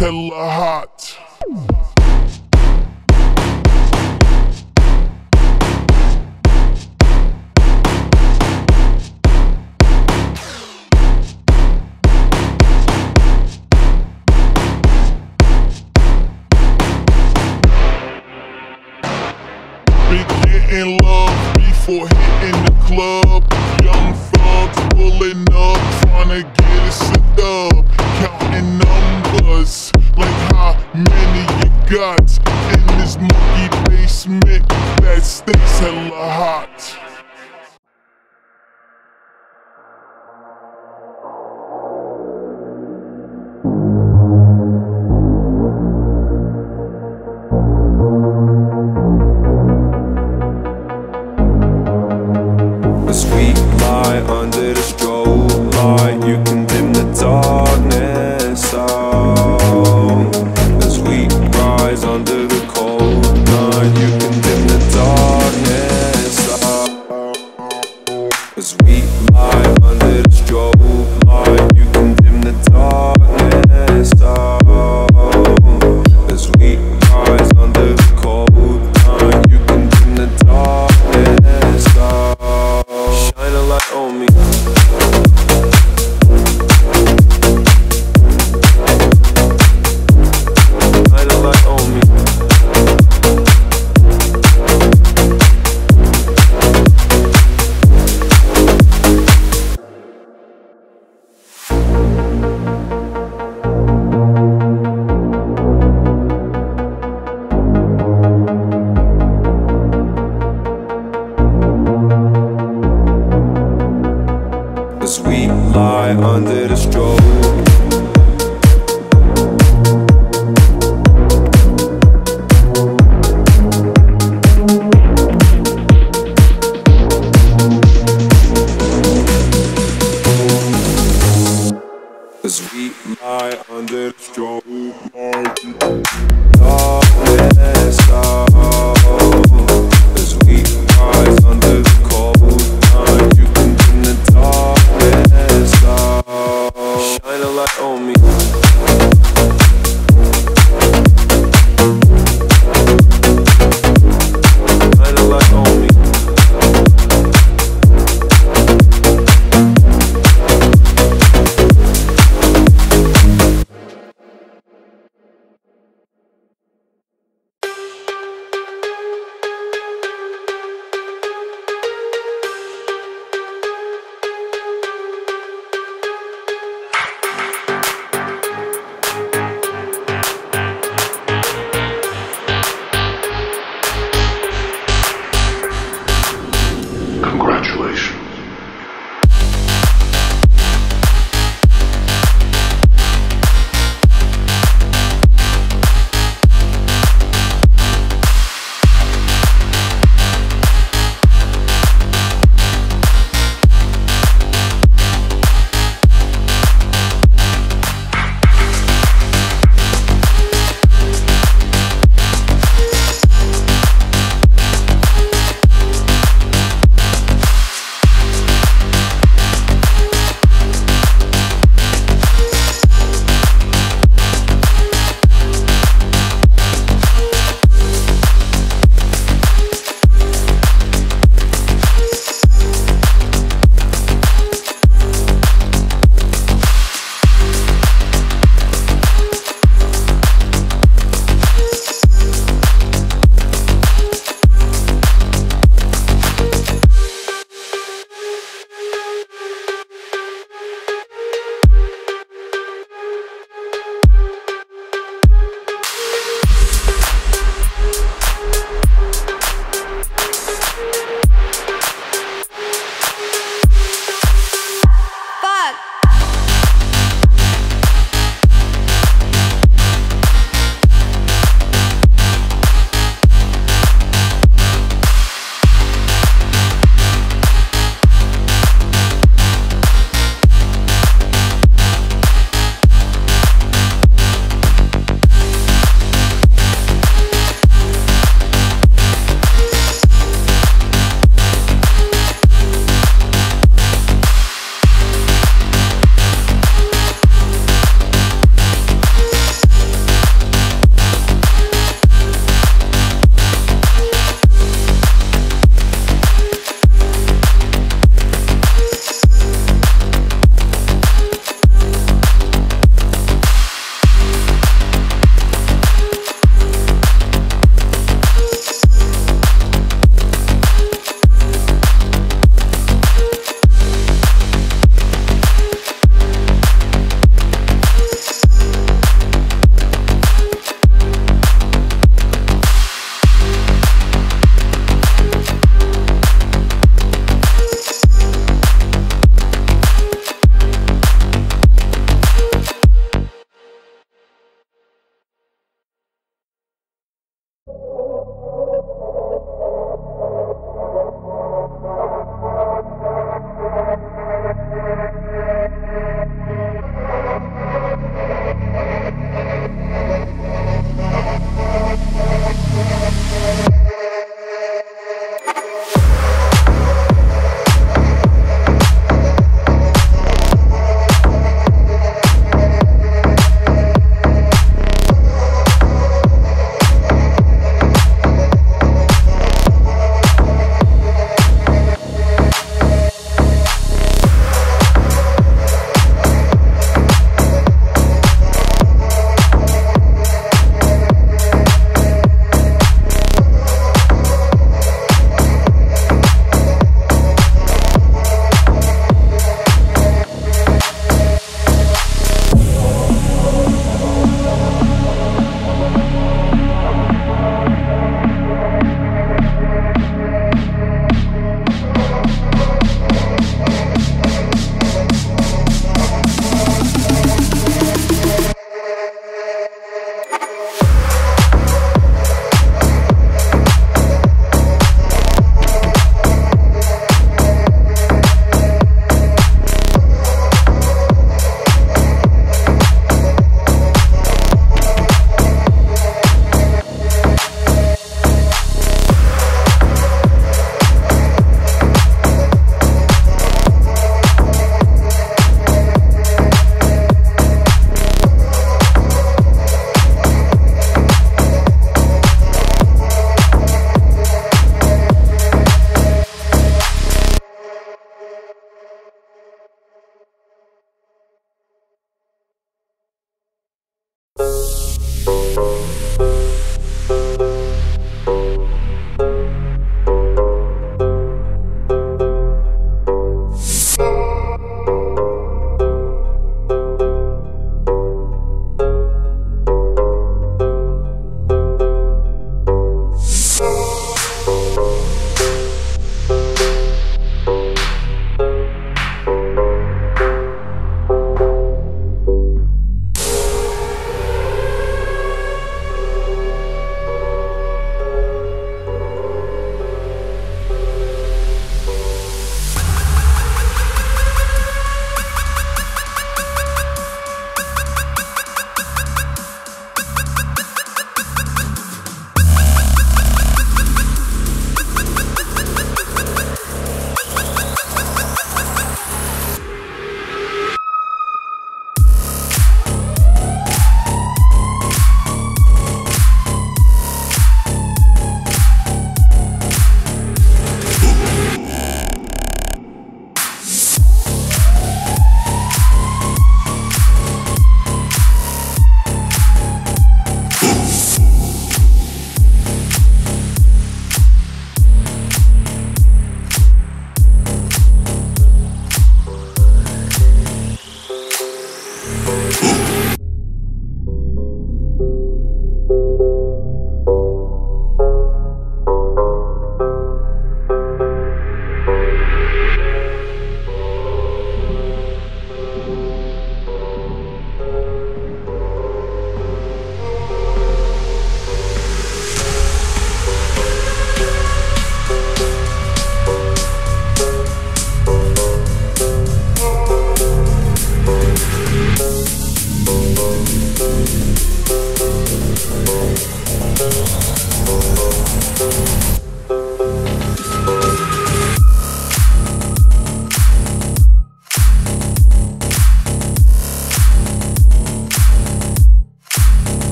hella hot. Been getting love before hitting the club. Young thugs pulling up, trying to get us a dub. gods in this monkey basement that stays hella hot.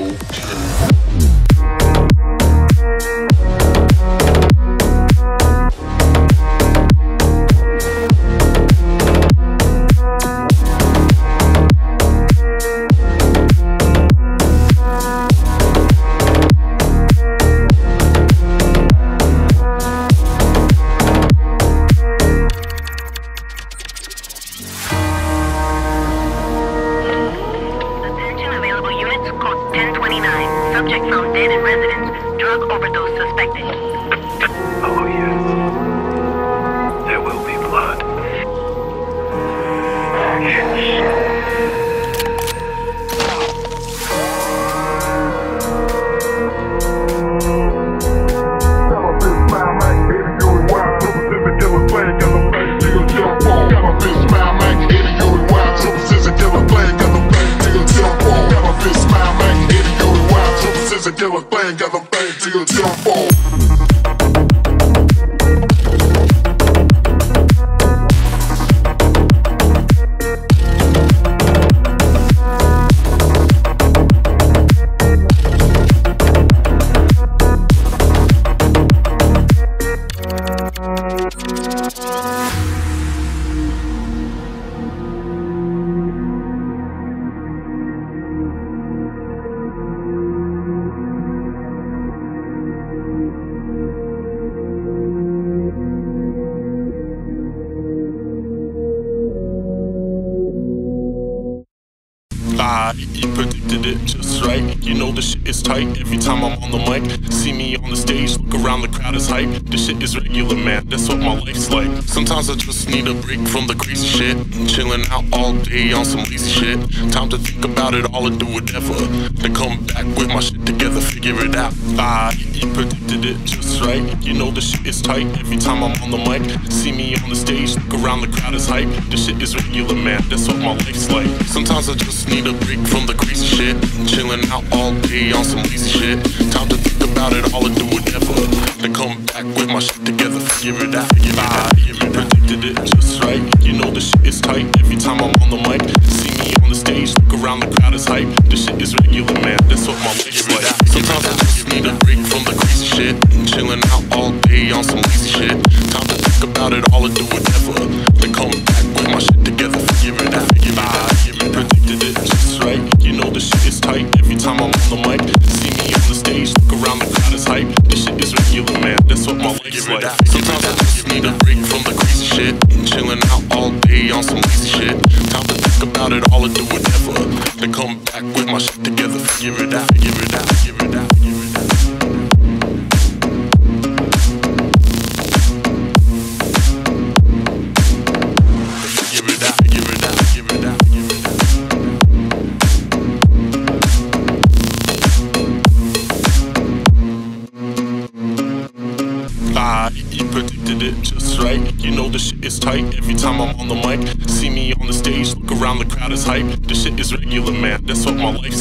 Okay.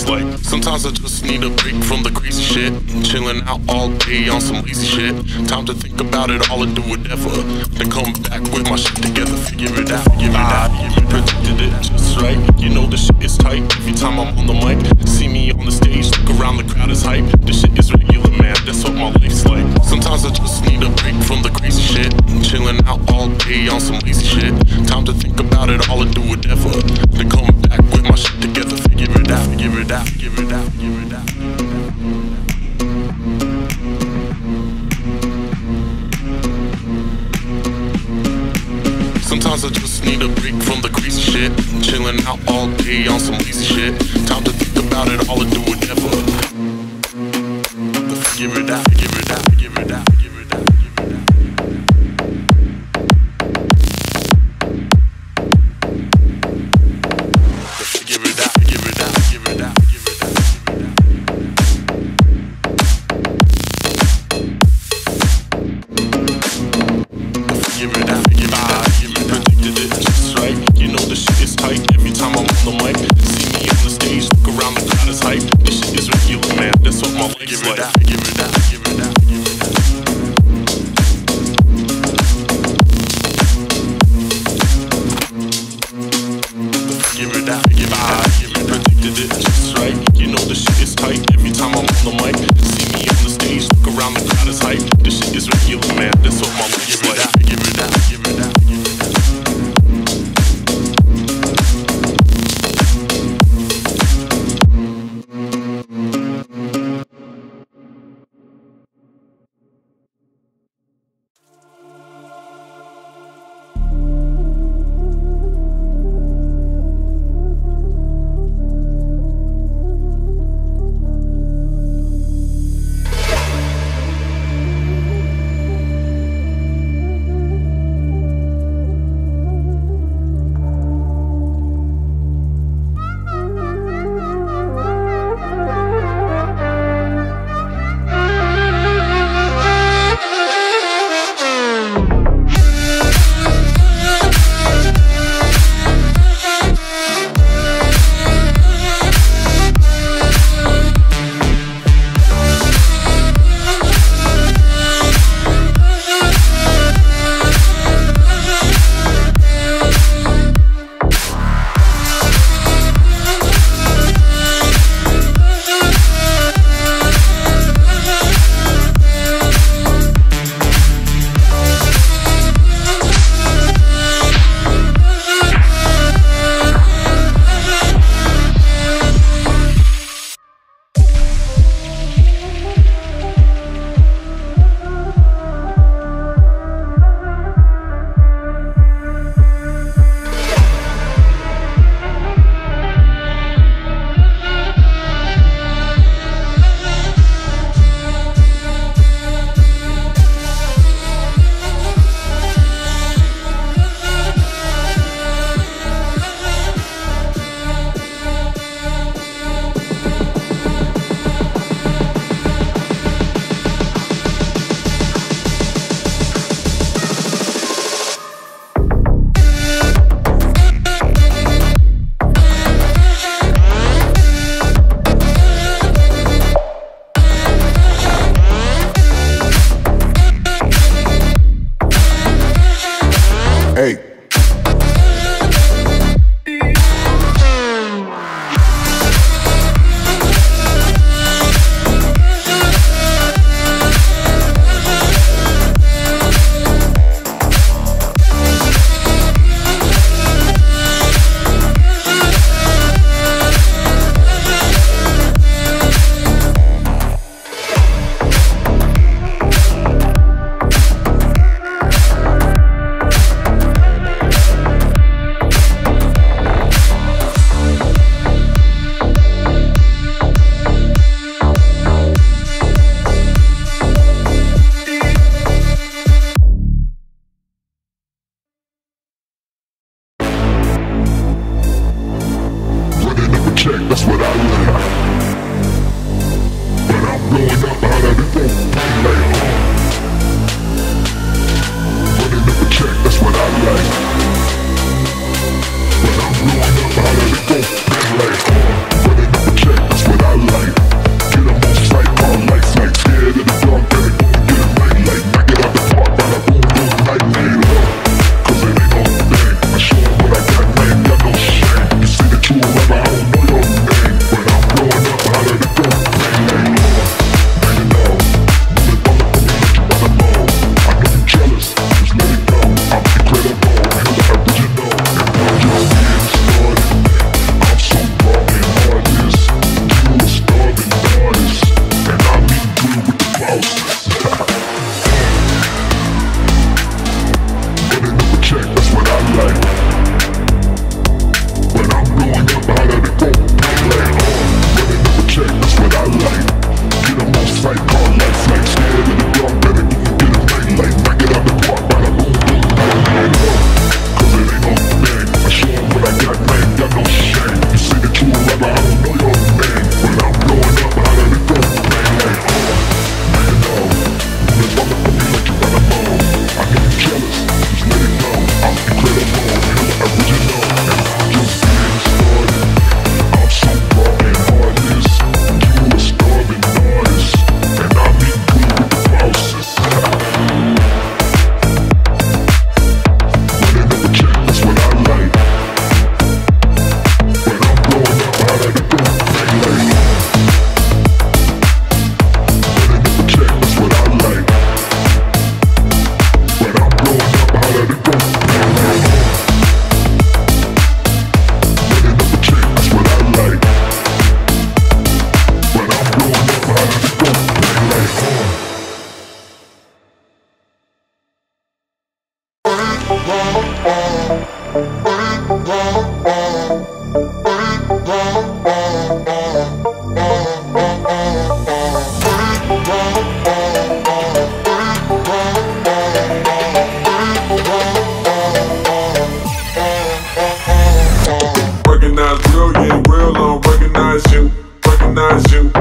like sometimes I just need a break from the crazy shit. Chilling out all day on some lazy shit. Time to think about it all and do whatever. Then come back with my shit together, figure it out, figure it out. Ah. You predicted it just right. You know this shit is tight. Every time I'm on the mic, see me on the stage, look around, the crowd is hype. This shit is regular, man. That's what my life's like. Sometimes I just need a break from the crazy shit. Chilling out all day on some lazy shit. Time to think about it all and do whatever. Then come back with my shit together it up, give it up, give it up. Sometimes I just need a break from the crazy shit. Chilling out all day on some lazy shit. Time to think about it all and do it never. Give it up, give it up. real, you will I don't recognize you, recognize you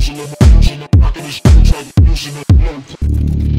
Using the, using the, rocking this, using the, using the,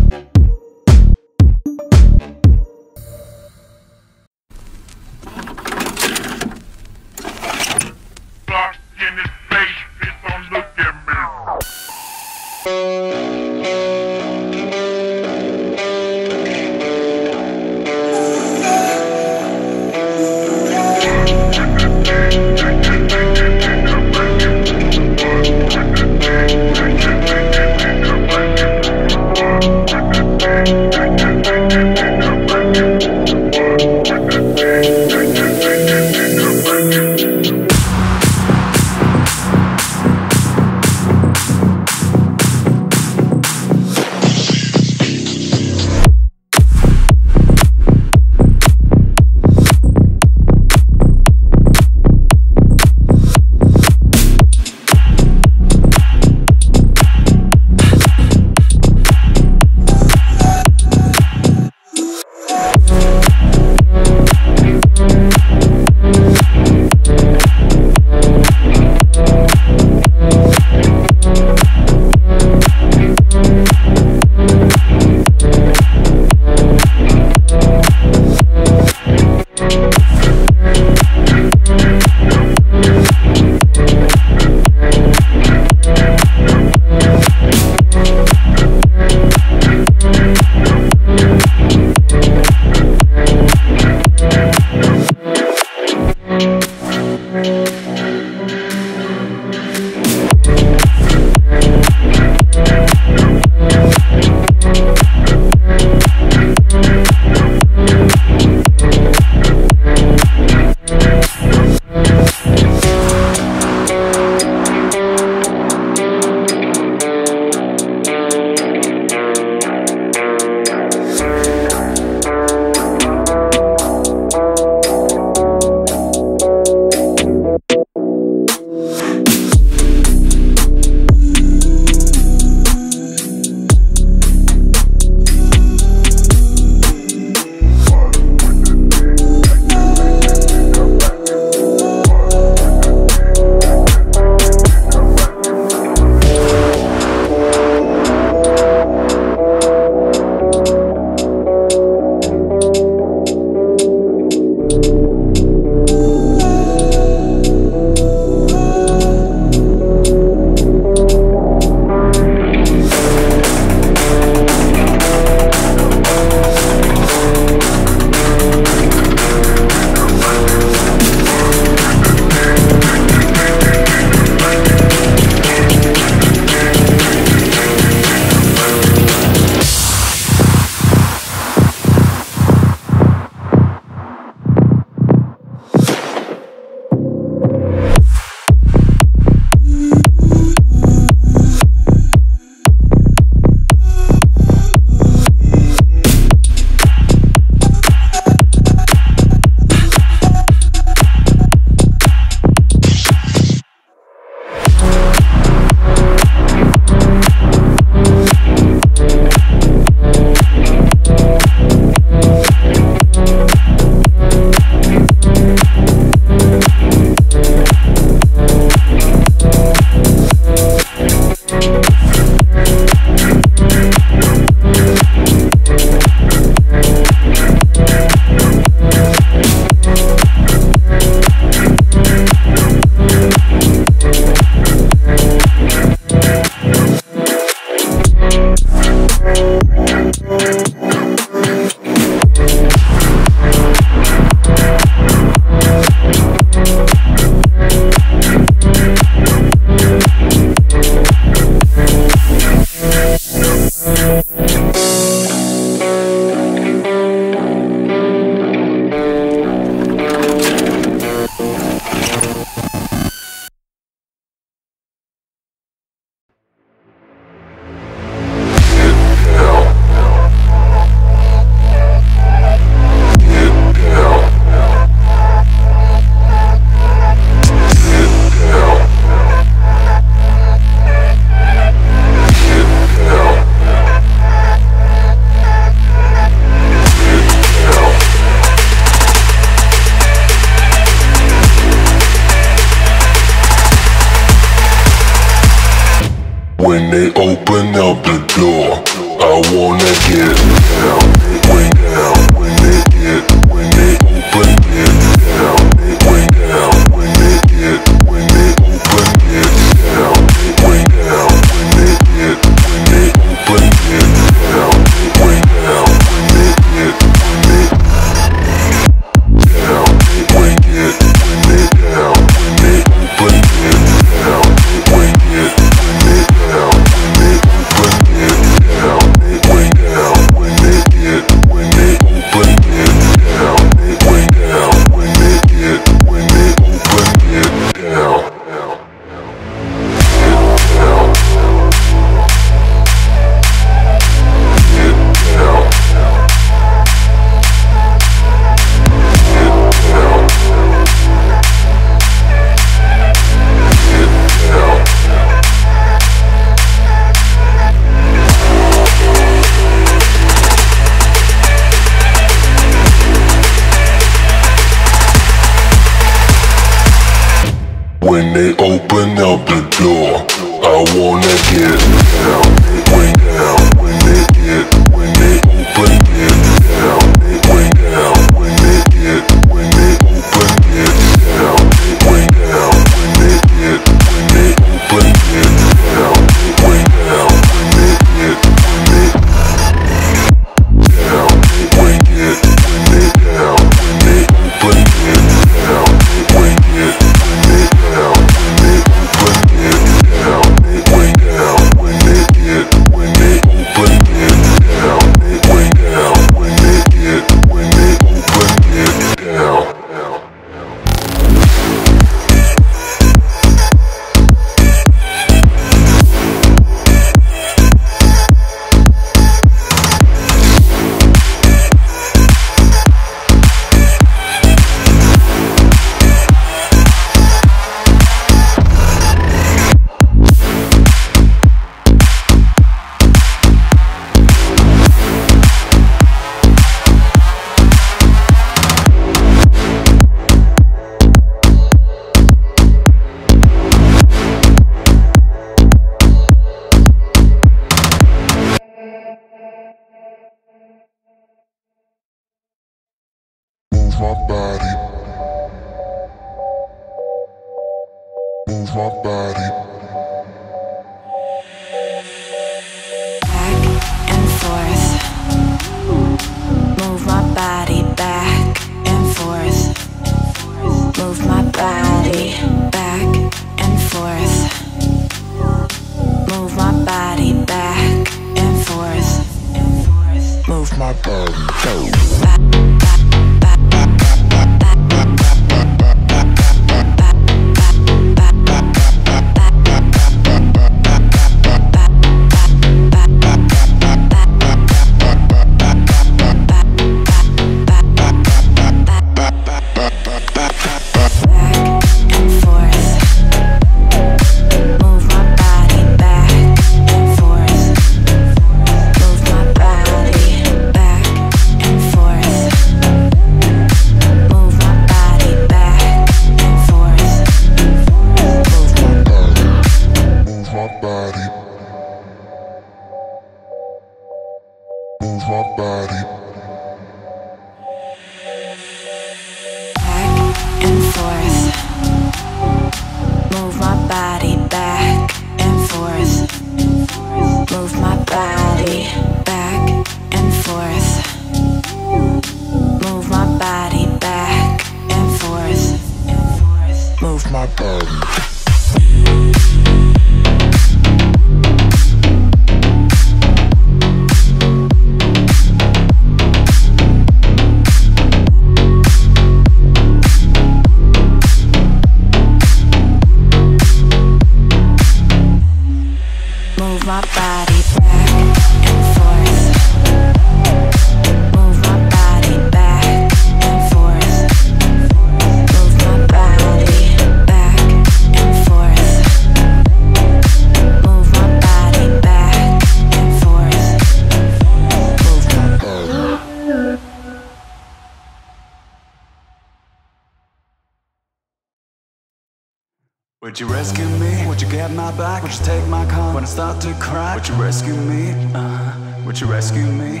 Would you rescue me? Would you get my back? Would you take my car when I start to cry? Would you rescue me? Uh, would you rescue me?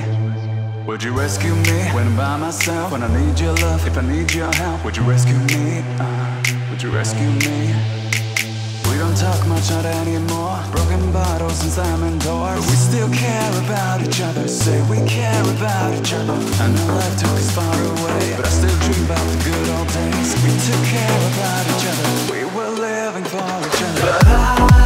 Would you rescue me when I'm by myself? When I need your love, if I need your help, would you rescue me? Uh, would you rescue me? We don't talk much at anymore. Broken bottles and slamming doors, but we still care about each other. Say we care about each other. I know life took us far away, but I still dream about the good old days. We took care about each other. We falling for a chance.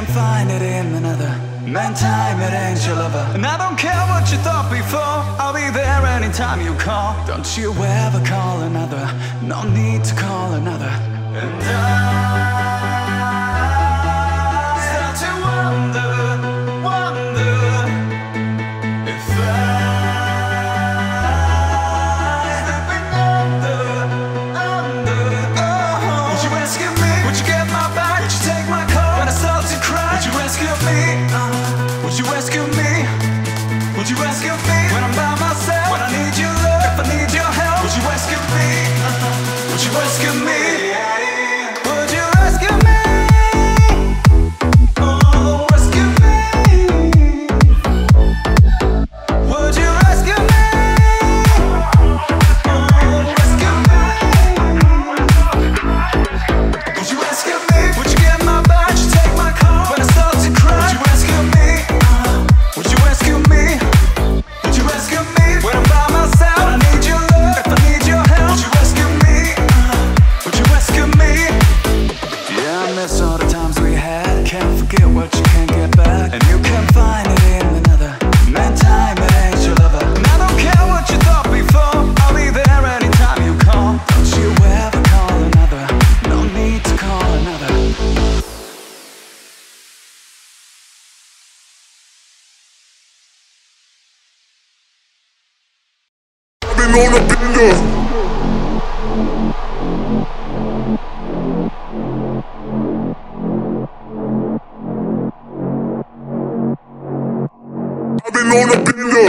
can't find it in another man time it ain't your lover and i don't care what you thought before. I'll be there anytime you call. Don't you ever call another. No need to call another. And i mão no pingo. Babylon up in the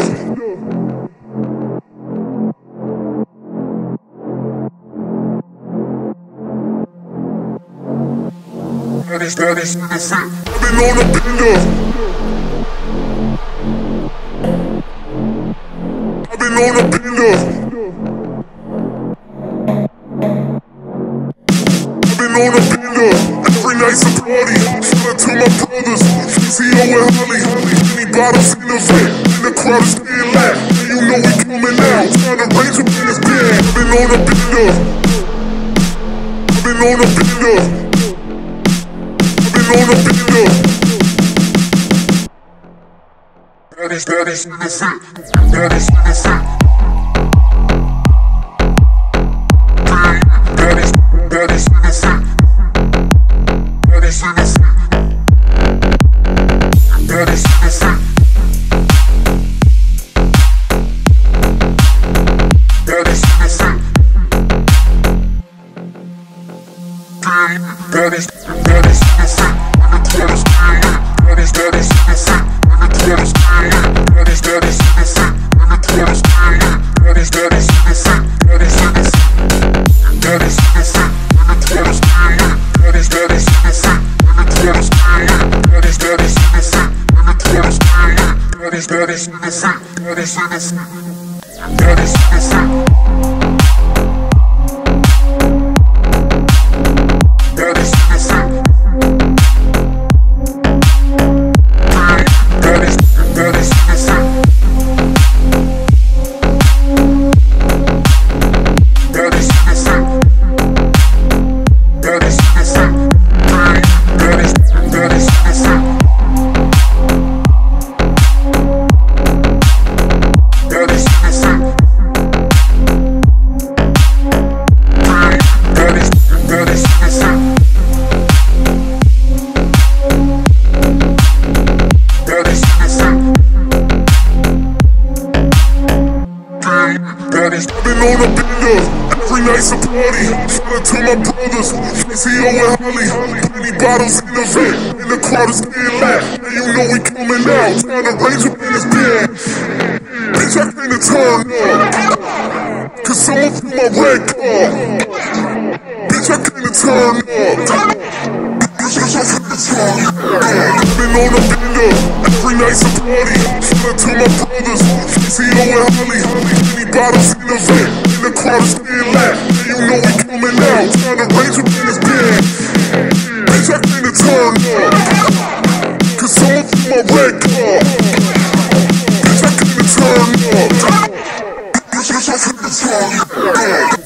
Daddy's daddy's in the Babylon up in the notice. I've been on a bender, every night's a party. Shout out to my brothers, KCO and Holly. Plenty bottles in the vet, and the crowd is getting loud. Now you know we coming out, Trying to raise up in this bed. Bitch, I came to turn up. Cause someone threw my red car. Bitch, I came to turn up. Bitch, I came to turn up. Been on a bender, every night's a party. Shout out to my brothers, and Holly, in the crowd. And you know we coming out, trying to range up in. Bitch, turn up, cause feel my red car. Bitch, I came to turn up. Bitch, I came to turn up.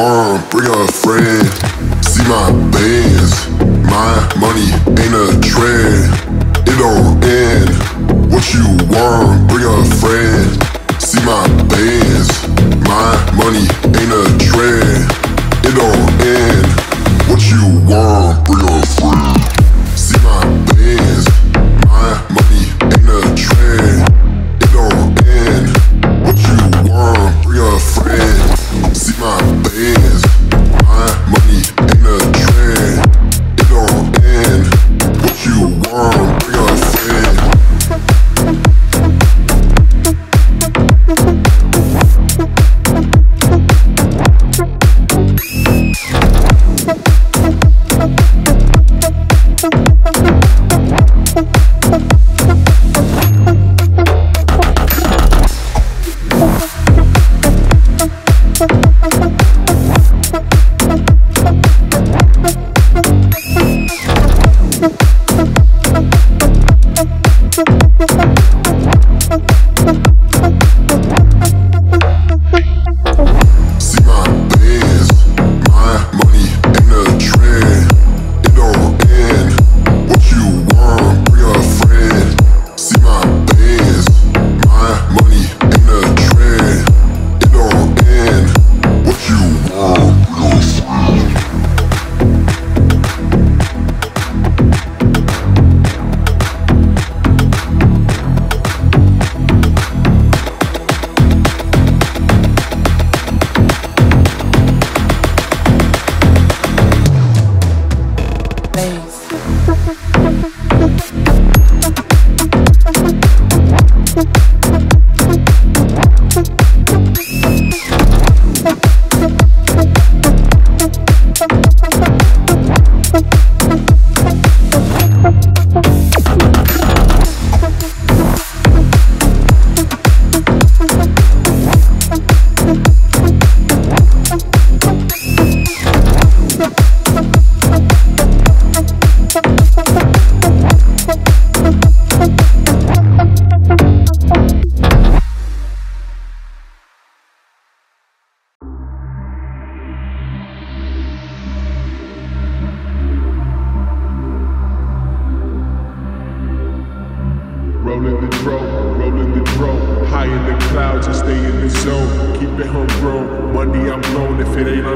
Bring a friend, see my bands. My money ain't a trend. It don't end. What you want? Bring a friend, see my bands. My money ain't a trend.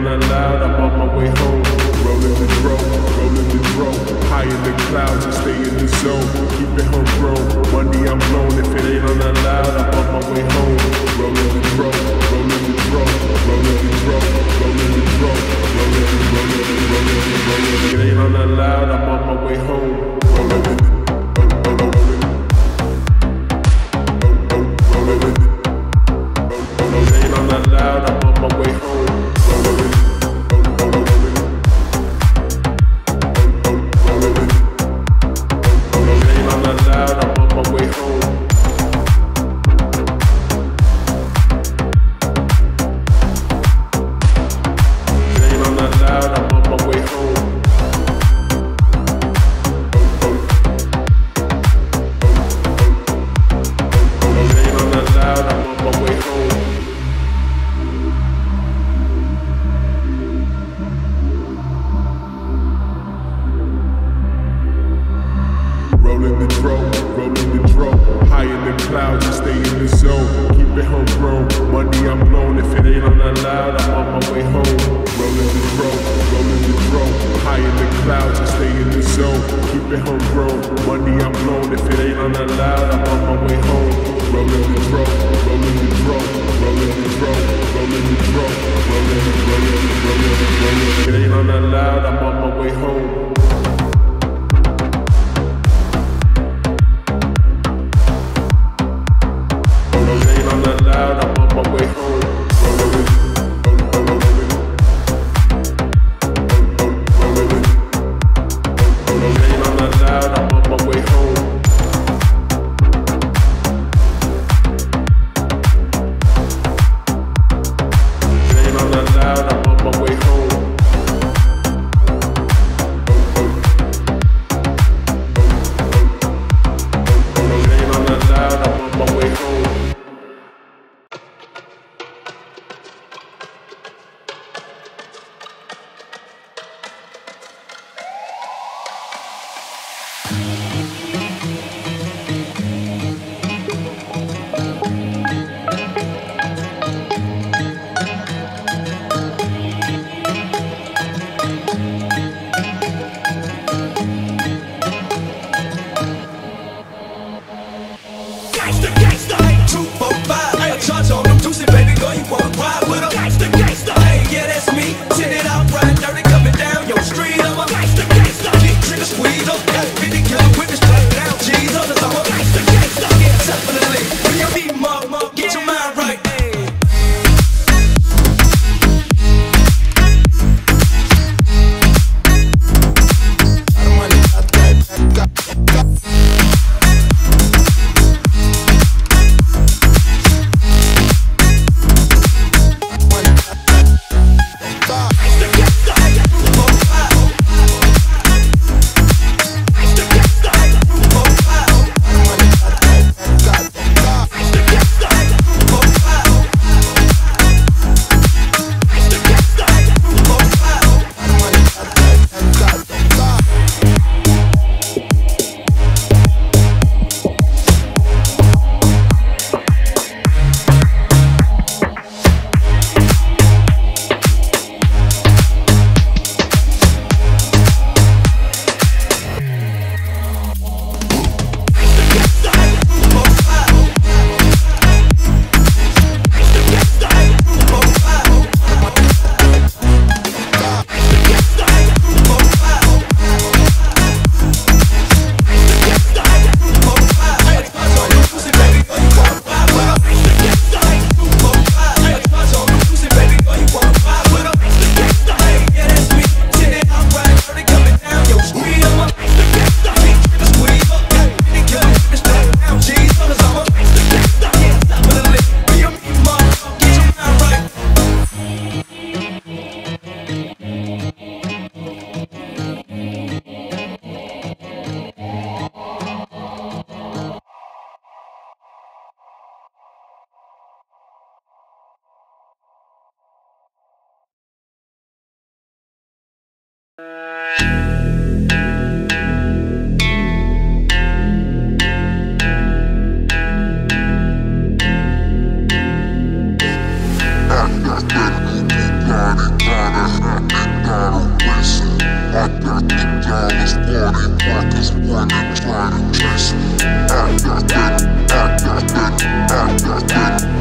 running loud, I'm on my way home. Rolling the drone, rolling the drone. High in the clouds, I stay in the zone. Keep it homegrown. One day I'm blown, if it ain't running loud, I'm on my way home. Rolling the drone, rolling the drone, rolling the drone, rolling the drone, rolling, rolling, rolling, rolling. If it ain't running loud, I'm on my way home. Rolling the Act that them dollars wanted, workers wanted, trying to chase. Act that them, act that them, act that.